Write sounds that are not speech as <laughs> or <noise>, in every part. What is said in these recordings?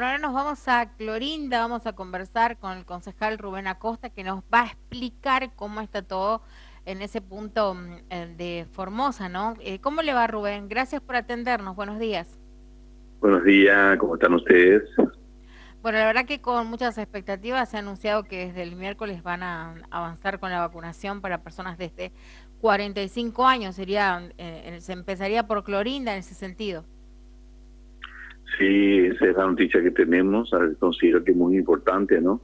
Por ahora nos vamos a Clorinda, vamos a conversar con el concejal Rubén Acosta que nos va a explicar cómo está todo en ese punto mm, eh, de Formosa, ¿no? Eh, ¿Cómo le va Rubén? Gracias por atendernos, buenos días. Buenos días, ¿cómo están ustedes? Bueno, la verdad que con muchas expectativas se ha anunciado que desde el miércoles van a avanzar con la vacunación para personas desde 45 años. Sería, eh, se empezaría por Clorinda en ese sentido. Sí, esa es la noticia que tenemos, considero que es muy importante, ¿no?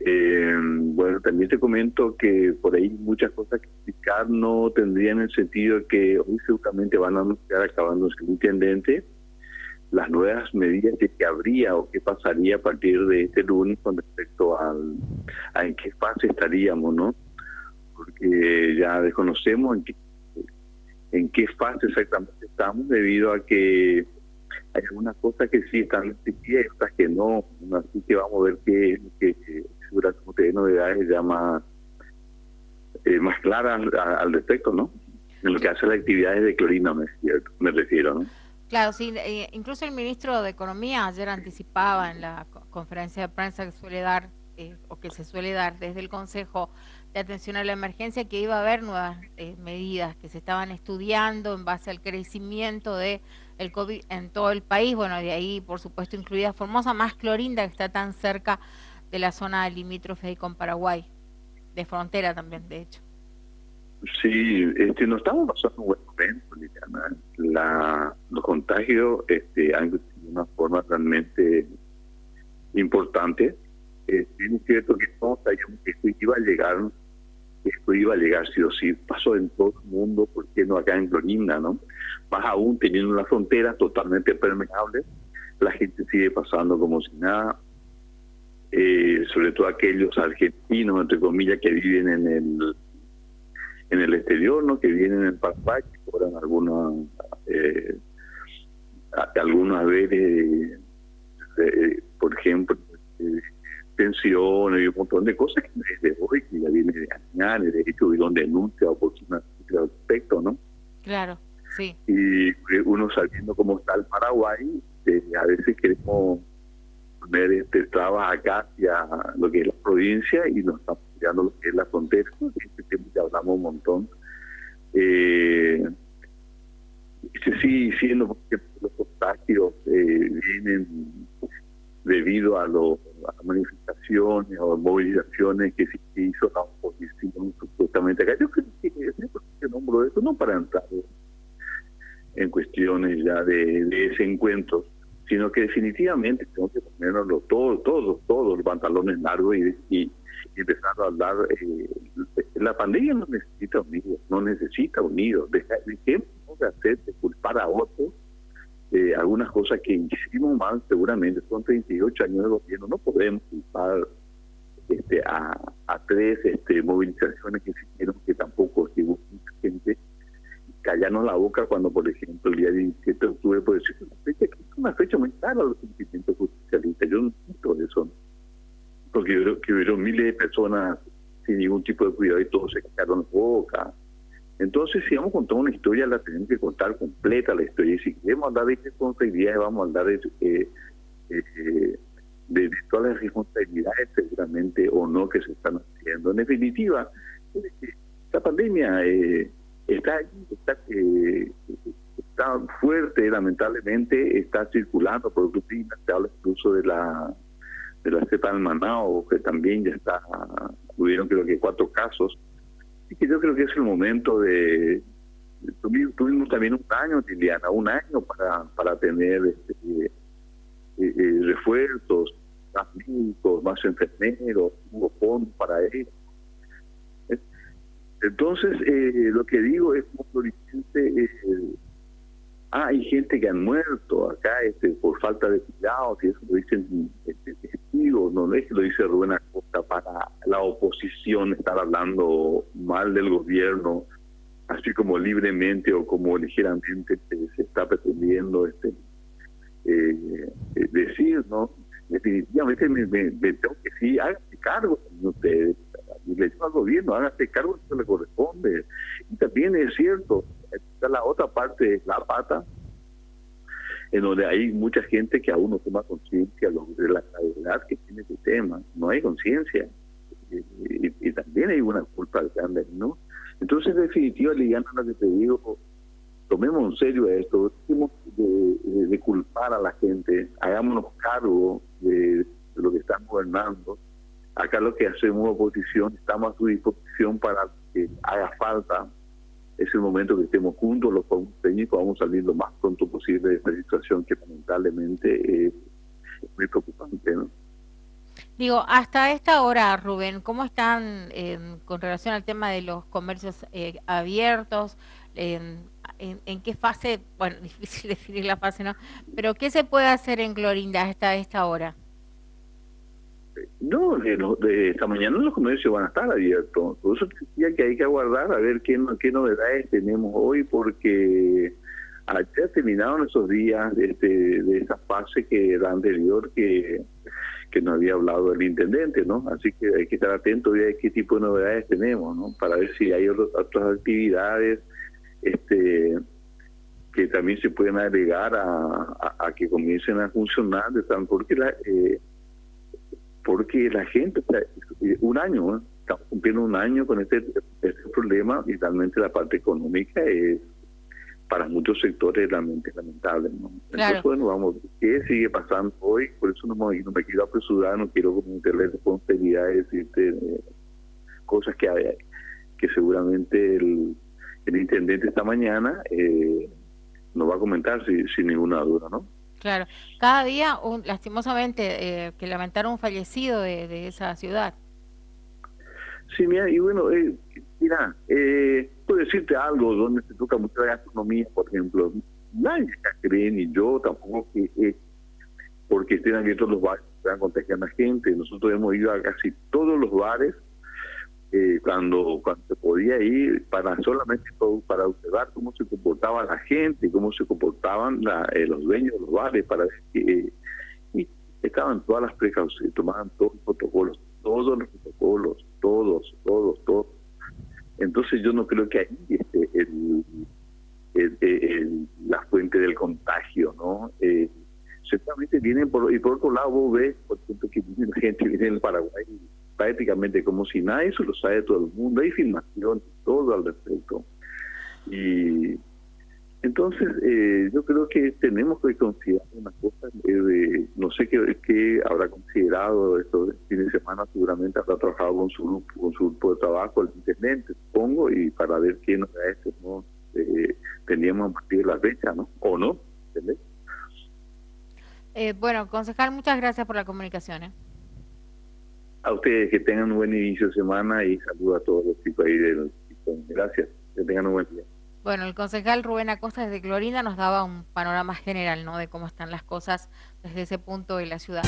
Eh, bueno, también te comento que por ahí muchas cosas que explicar no tendrían el sentido que hoy seguramente van a anunciar acabando el intendente las nuevas medidas que habría o qué pasaría a partir de este lunes con respecto al, a en qué fase estaríamos, ¿no? Porque ya desconocemos en qué, en qué fase exactamente estamos debido a que hay algunas cosas que sí están y otras que no. Así que vamos a ver qué, qué, seguramente novedades ya más, eh, más claras al, respecto, ¿no? En lo que hace las actividades de clorina, me, refiero, ¿no? Claro, sí, eh, incluso el ministro de Economía ayer anticipaba en la conferencia de prensa que suele dar, eh, o que se suele dar desde el Consejo de Atención a la Emergencia, que iba a haber nuevas medidas que se estaban estudiando en base al crecimiento de el COVID en todo el país, bueno, de ahí por supuesto incluida Formosa, más Clorinda que está tan cerca de la zona limítrofe y con Paraguay, de frontera también, de hecho. Sí, este, no estamos pasando un buen momento, Liliana. La, los contagios este, han sido de una forma realmente importante. es cierto que todos sabíamos que esto iba a llegar, esto iba a llegar sí o sí. Pasó en todo el mundo, ¿por qué no acá en Clorinda, no? Más aún teniendo una frontera totalmente permeable, la gente sigue pasando como si nada. Eh, sobre todo aquellos argentinos, entre comillas, que viven en el en el exterior, ¿no? Que vienen en Paraguay, que cobran algunas eh, algunas veces, eh, por ejemplo, eh, pensiones y un montón de cosas que desde hoy que ya viene de años, de hecho hubieron denuncias oportunas al respecto, ¿no? Claro. Sí. Y uno sabiendo cómo está el Paraguay, eh, a veces queremos poner este trabas acá hacia lo que es la provincia y nos estamos mirando lo que es la frontera, este tema ya hablamos un montón. Eh, se sigue diciendo porque los contagios eh, vienen debido a, lo, las manifestaciones o movilizaciones que se hizo la oposición supuestamente acá. Yo creo que, que nombro eso no para entrar en cuestiones ya de, ese encuentro, sino que definitivamente tenemos que ponernos todos, todos, todos los pantalones largos y, y, empezar a hablar. Eh, la pandemia no necesita unidos, no necesita unidos. Dejemos de hacer, de culpar a otros. Eh, algunas cosas que hicimos mal, seguramente son 38 años de gobierno, no podemos culpar este, a, a tres este, movilizaciones que hicieron que tampoco hubo mucha gente callarnos la boca cuando, por ejemplo, el día 17 de octubre, por decir que es una fecha muy cara a los sentimientos justicialistas. Yo no siento eso, porque yo creo que hubieron miles de personas sin ningún tipo de cuidado y todos se callaron la boca. Entonces, si vamos a contar una historia, la tenemos que contar completa la historia. Y si queremos hablar de responsabilidades, vamos a hablar de, eh, eh, de, todas las responsabilidades, seguramente, o no, que se están haciendo. En definitiva, esta pandemia... Eh, está está, eh, está fuerte, lamentablemente, está circulando por Grupina, se habla incluso de la de la cepa del Manao, que también ya está, tuvieron creo que cuatro casos. Y que yo creo que es el momento de, tuvimos también un año, Liliana, un año para, para tener este, eh, eh, refuerzos, más médicos, más enfermeros, hubo fondos para ello entonces, eh, lo que digo es eh, hay gente que han muerto acá este, por falta de cuidados, y eso lo dicen este, testigos, no es que lo dice Rubén la oposición estar hablando mal del gobierno, así como libremente o como ligeramente se está pretendiendo este eh, eh, decir, ¿no? Definitivamente me, tengo que sí, háganse cargo ustedes le digo al gobierno, hágase cargo que le corresponde. Y también es cierto, está la otra parte, la pata, en donde hay mucha gente que aún no toma conciencia de la gravedad que tiene este tema. No hay conciencia. Y, también hay una culpa grande, ¿no? Entonces, en definitiva, Liliana, lo que te digo, tomemos en serio esto, dejemos de, culpar a la gente, hagámonos cargo de, lo que están gobernando. Acá lo que hacemos oposición, estamos a su disposición para que haga falta es el momento que estemos juntos, los técnicos, vamos a salir lo más pronto posible de esta situación que lamentablemente es muy preocupante. ¿no? Digo, hasta esta hora, Rubén, ¿cómo están con relación al tema de los comercios eh, abiertos? en, qué fase? Bueno, <laughs> difícil definir la fase, ¿no? Pero ¿qué se puede hacer en Clorinda hasta esta hora? No, de, esta mañana los comercios van a estar abiertos. Por eso decía que hay que aguardar a ver qué, qué novedades tenemos hoy, porque ayer terminaron esos días de, este, de esa fase que era anterior que, que nos había hablado el intendente, ¿no? Así que hay que estar atento a qué tipo de novedades tenemos, ¿no? Para ver si hay otras actividades este que también se pueden agregar a, que comiencen a funcionar de porque la, eh, porque la gente, un año, estamos cumpliendo un año con este, este problema y realmente la parte económica es para muchos sectores realmente lamentable. ¿no? Entonces, bueno, vamos, ¿qué sigue pasando hoy? Por eso no, me, no me quiero apresurar, no quiero cometerle responsabilidades, decirte eh, cosas que, hay, que seguramente el, el intendente esta mañana eh, nos va a comentar sin ninguna duda, ¿no? Claro, cada día, un, lastimosamente, eh, que lamentaron un fallecido de, esa ciudad. Sí, mira, y bueno, eh, mira, eh, puedo decirte algo donde se toca mucho la gastronomía, por ejemplo. Nadie cree, ni yo tampoco, que eh, porque estén abiertos los bares, van a contagiar a la gente. Nosotros hemos ido a casi todos los bares eh, cuando cuando se podía ir para solamente para observar cómo se comportaba la gente, cómo se comportaban eh, los dueños de los bares, para que y estaban todas las precauciones, tomaban todos los protocolos, todos los protocolos. Entonces yo no creo que ahí esté el, la fuente del contagio, ¿no? Eh, ciertamente vienen por y por otro lado vos ves, por ejemplo, que la gente viene en Paraguay prácticamente como si nada, eso lo sabe todo el mundo, hay filmación, todo al respecto. Y entonces eh, yo creo que tenemos que considerar una cosa, eh, no sé qué, qué, habrá considerado estos fines de semana, seguramente habrá trabajado con su grupo, con su grupo de trabajo, el intendente, supongo, y para ver qué nos da esto, ¿no? Eh, teníamos partir la fecha, ¿no? ¿O no? Eh, bueno, concejal, muchas gracias por la comunicación. ¿eh? A ustedes que tengan un buen inicio de semana y saludo a todos los chicos ahí del Gracias, que tengan un buen día. Bueno, el concejal Rubén Acosta desde Clorinda nos daba un panorama general, ¿no? De cómo están las cosas desde ese punto de la ciudad.